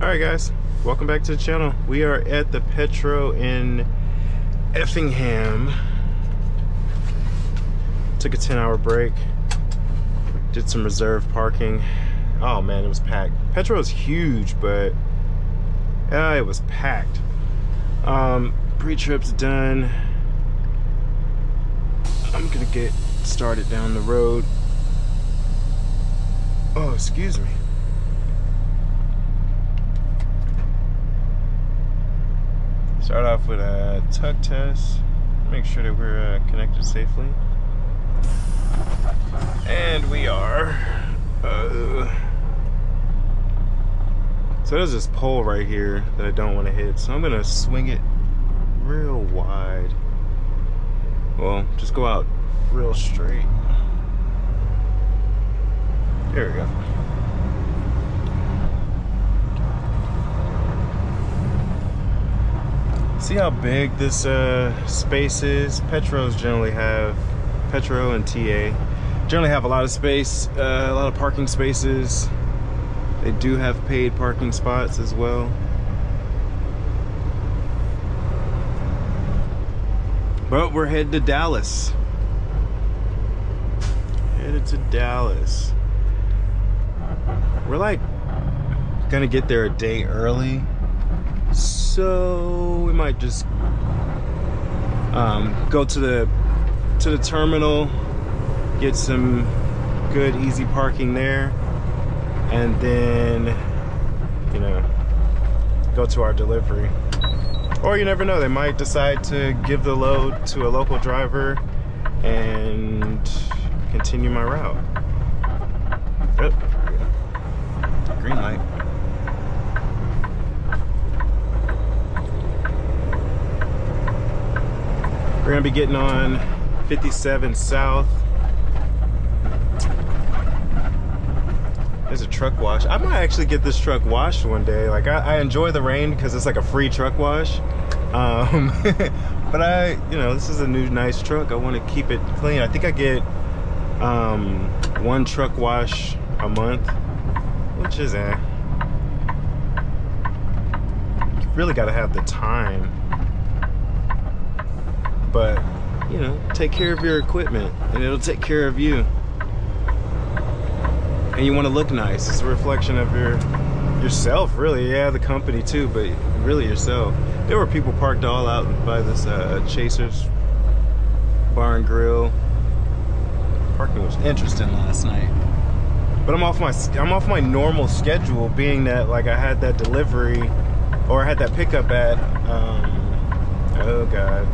Alright guys, welcome back to the channel. We are at the Petro in Effingham. Took a 10 hour break. Did some reserve parking. Oh man, it was packed. Petro is huge, but uh, it was packed. Um, pre-trip's done. I'm gonna get started down the road. Oh, excuse me. Start off with a tug test. Make sure that we're uh, connected safely. And we are. Uh, so there's this pole right here that I don't want to hit. So I'm going to swing it real wide. Well, just go out real straight. There we go. See how big this uh, space is? Petros generally have, Petro and TA, generally have a lot of space, uh, a lot of parking spaces. They do have paid parking spots as well. But we're headed to Dallas. Headed to Dallas. We're like gonna get there a day early. So we might just um, go to the to the terminal, get some good easy parking there, and then you know go to our delivery. Or you never know, they might decide to give the load to a local driver and continue my route. Yep. Green light. We're gonna be getting on 57 South. There's a truck wash. I might actually get this truck washed one day. Like I, I enjoy the rain because it's like a free truck wash. Um, but I, you know, this is a new nice truck. I want to keep it clean. I think I get um, one truck wash a month, which is eh. You really got to have the time but you know take care of your equipment and it'll take care of you. And you want to look nice. It's a reflection of your yourself really. Yeah the company too but really yourself. There were people parked all out by this uh, chasers bar and grill. Parking was interesting last night. But i'm off my i'm off my normal schedule being that like i had that delivery or i had that pickup at um, oh god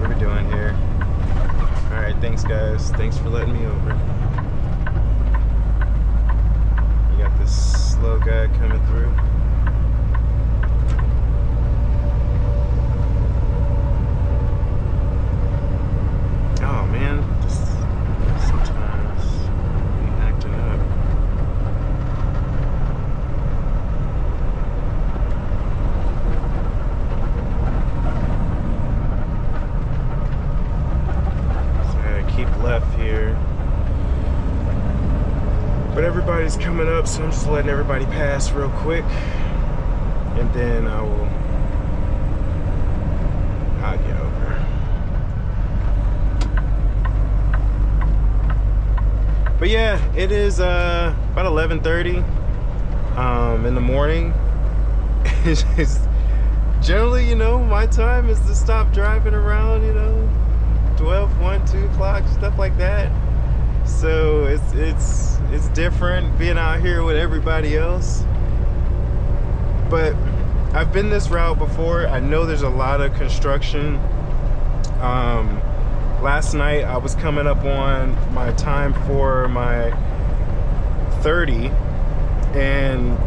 what are we doing here? Alright, thanks guys. Thanks for letting me over. We got this slow guy coming through. Oh man, just sometimes be acting up. So I gotta keep left here. But everybody's coming up, so I'm just letting everybody pass real quick. And then I will I'll get over. But yeah, it is uh about 11:30 um in the morning. It's just generally, you know, my time is to stop driving around, you know, 12, 1, 2 o'clock, stuff like that. So it's it's it's different being out here with everybody else. But I've been this route before. I know there's a lot of construction. Um, last night I was coming up on my time for my 30 and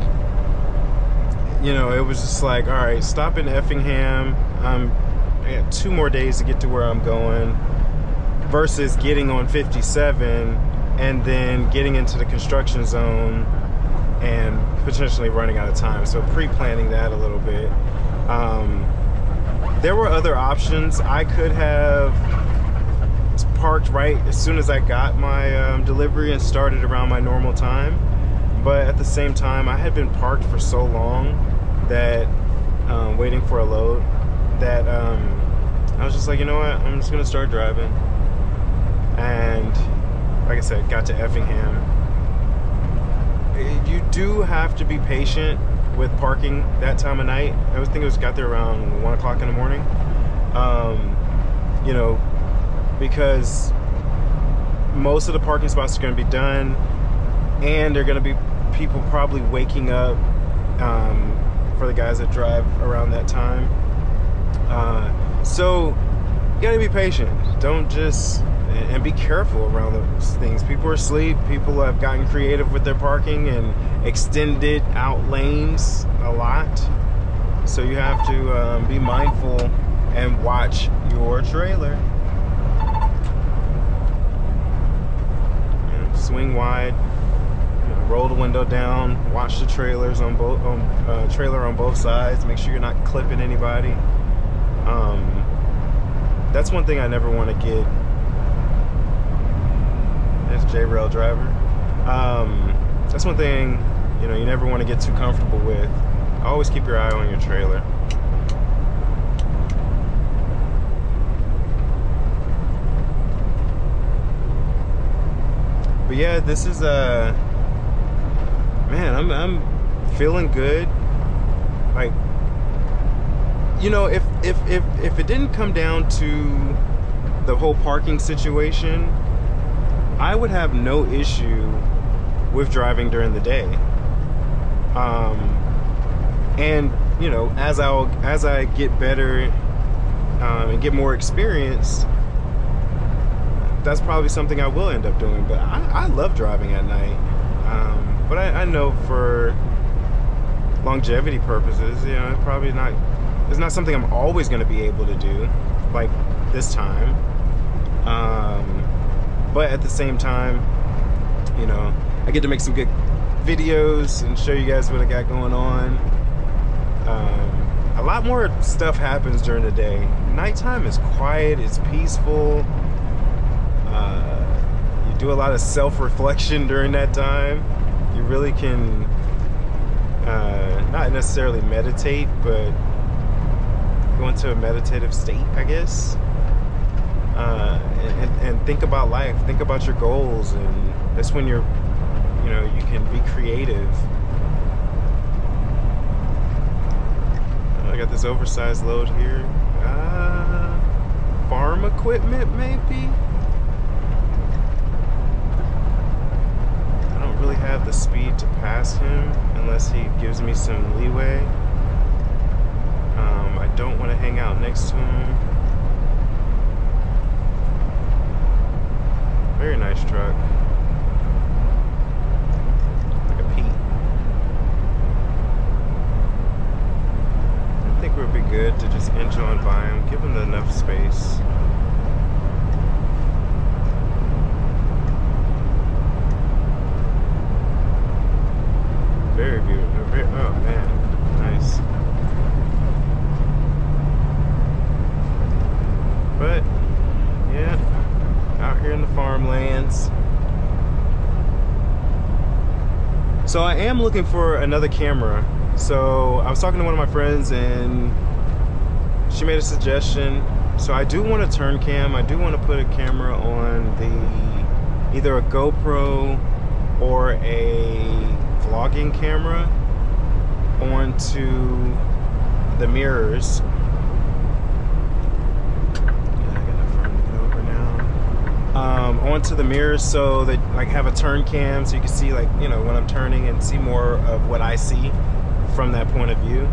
you know, it was just like, all right, stop in Effingham. I'm I got two more days to get to where I'm going versus getting on 57 and then getting into the construction zone and potentially running out of time. So pre-planning that a little bit. Um, there were other options. I could have parked right as soon as I got my um, delivery and started around my normal time. but at the same time, I had been parked for so long that um, waiting for a load that um, I was just like, you know what, I'm just gonna start driving. And like I said, got to Effingham. You do have to be patient with parking that time of night. I was thinking it was got there around one o'clock in the morning. Um, you know, because most of the parking spots are going to be done, and they're going to be people probably waking up um, for the guys that drive around that time. Uh, so you got to be patient. Don't just and be careful around those things. People are asleep. People have gotten creative with their parking and extended out lanes a lot. So you have to um, be mindful and watch your trailer. You know, swing wide, you know, roll the window down, watch the trailers on both on uh, trailer on both sides. Make sure you're not clipping anybody. Um, that's one thing I never want to get. That's J-Rail driver. Um, that's one thing you know you never want to get too comfortable with. Always keep your eye on your trailer. but yeah, this is uh man, I'm I'm feeling good. Like you know, if if if if it didn't come down to the whole parking situation, I would have no issue with driving during the day. Um and you know, as I as I get better um, and get more experience, that's probably something I will end up doing. But I, I love driving at night. Um, but I, I, know for longevity purposes, you know, it's probably not. It's not something I'm always going to be able to do, like this time. Um, but at the same time, you know, I get to make some good videos and show you guys what I got going on. Um, a lot more stuff happens during the day. Nighttime is quiet, it's peaceful uh, you do a lot of self-reflection during that time. You really can uh, not necessarily meditate, but go into a meditative state, I guess. Uh, and, and, think about life, think about your goals, and that's when you're, you know, you can be creative. I got this oversized load here. Uh, farm equipment, maybe? I don't really have the speed to pass him unless he gives me some leeway. Um, I don't want to hang out next to him. Very nice truck. Like a Pete. I think we'll be good to just inch on by him, give him enough space. Very beautiful. Very, oh man, nice. But yeah, out here in the farmlands. So I am looking for another camera. So I was talking to one of my friends and she made a suggestion. So I do want a turn cam. I do want to put a camera on the either a GoPro or a vlogging camera onto the mirrors. Um, onto the mirrors so that like have a turn cam so you can see like you know when I'm turning and see more of what I see from that point of view.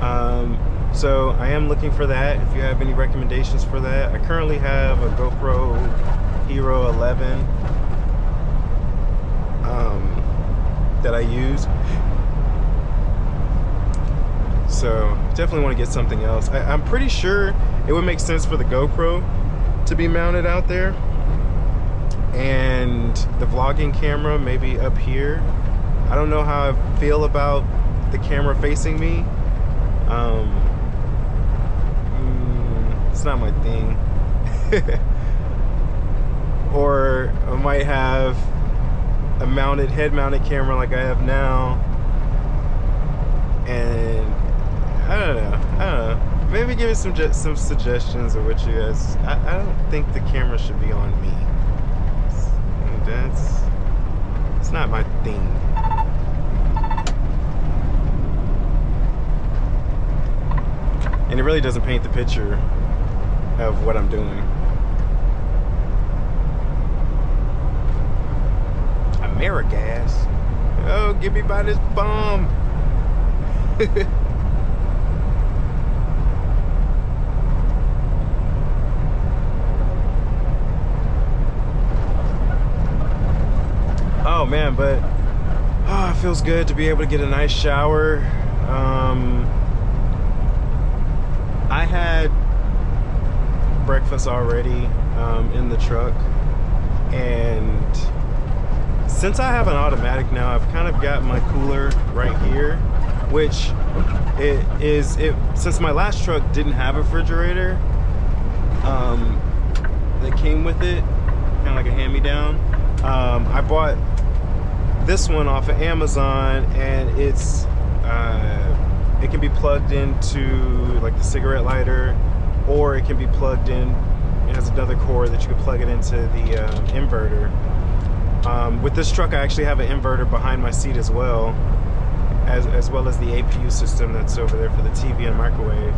Um, so I am looking for that. If you have any recommendations for that, I currently have a GoPro Hero 11. Um, that I use. So definitely want to get something else. I, I'm pretty sure it would make sense for the GoPro to be mounted out there and the vlogging camera maybe up here. I don't know how I feel about the camera facing me. Um, mm, it's not my thing. or I might have a mounted head mounted camera like I have now and I don't know I don't know maybe give me some some suggestions of what you guys I, I don't think the camera should be on me that's it's not my thing. And it really doesn't paint the picture of what I'm doing. Amerigas oh get me by this bomb oh man, but oh, it feels good to be able to get a nice shower. Um, I had breakfast already um, in the truck, and since I have an automatic now, I've kind of got my cooler right here which it is it since my last truck didn't have a refrigerator um, that came with it kind of like a hand-me-down um, I bought this one off of Amazon and it's uh, it can be plugged into like the cigarette lighter or it can be plugged in it has another cord that you can plug it into the uh, inverter um, with this truck I actually have an inverter behind my seat as well as, as well as the APU system that's over there for the TV and microwave.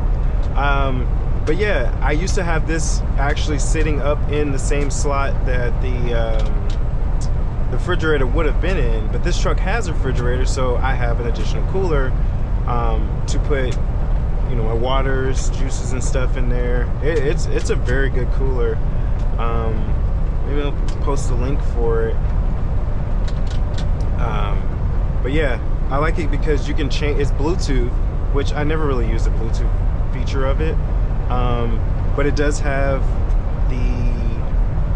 Um, but yeah, I used to have this actually sitting up in the same slot that the, um, the refrigerator would have been in, but this truck has a refrigerator, so I have an additional cooler um, to put, you know, my waters, juices, and stuff in there. It, it's it's a very good cooler. Um, maybe I'll post a link for it. Um, but yeah, I like it because you can change, it's Bluetooth, which I never really used the Bluetooth feature of it. Um, but it does have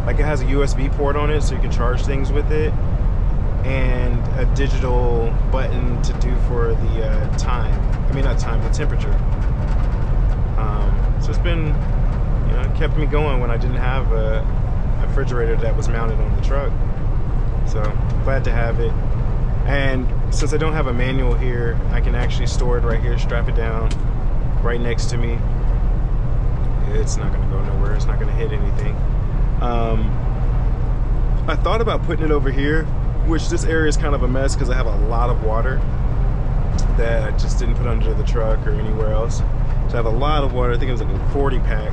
like it has a USB port on it so you can charge things with it and a digital button to do for the uh, time. I mean, not time, the temperature. Um, so it's been, you know, kept me going when I didn't have a, a refrigerator that was mounted on the truck. So glad to have it. And since I don't have a manual here, I can actually store it right here, strap it down right next to me. It's not gonna go nowhere, it's not gonna hit anything. Um, I thought about putting it over here, which this area is kind of a mess because I have a lot of water that I just didn't put under the truck or anywhere else. So I have a lot of water, I think it was like a 40 pack.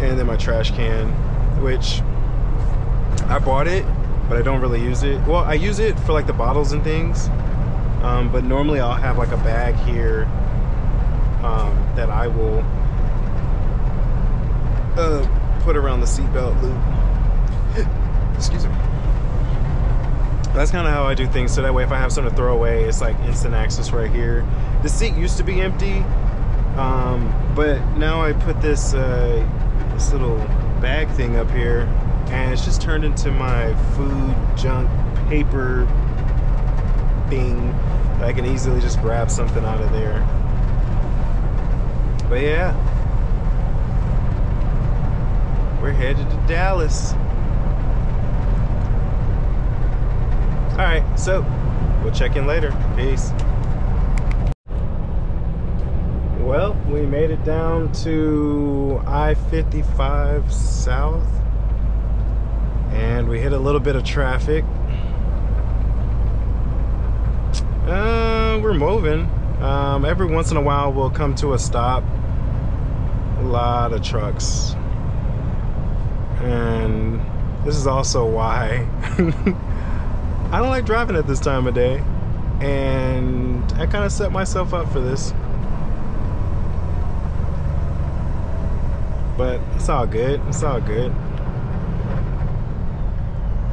And then my trash can, which I bought it but I don't really use it. Well, I use it for like the bottles and things, um, but normally I'll have like a bag here um, that I will uh, put around the seatbelt loop. Excuse me. That's kind of how I do things, so that way if I have something to throw away, it's like instant access right here. The seat used to be empty, um, but now I put this, uh, this little bag thing up here and it's just turned into my food junk paper thing I can easily just grab something out of there but yeah we're headed to Dallas. All right so we'll check in later. Peace. Well we made it down to I-55 South and we hit a little bit of traffic. Uh, we're moving. Um, every once in a while we'll come to a stop. A lot of trucks and this is also why I don't like driving at this time of day and I kind of set myself up for this but it's all good it's all good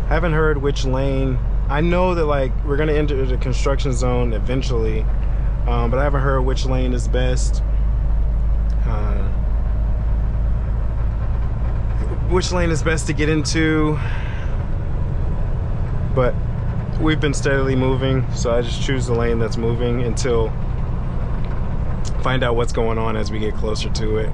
I haven't heard which lane. I know that like we're gonna enter the construction zone eventually, um, but I haven't heard which lane is best. Uh, which lane is best to get into. But we've been steadily moving, so I just choose the lane that's moving until find out what's going on as we get closer to it.